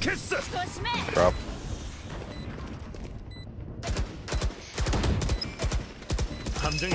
Kiss 조심해. Drop. 함정이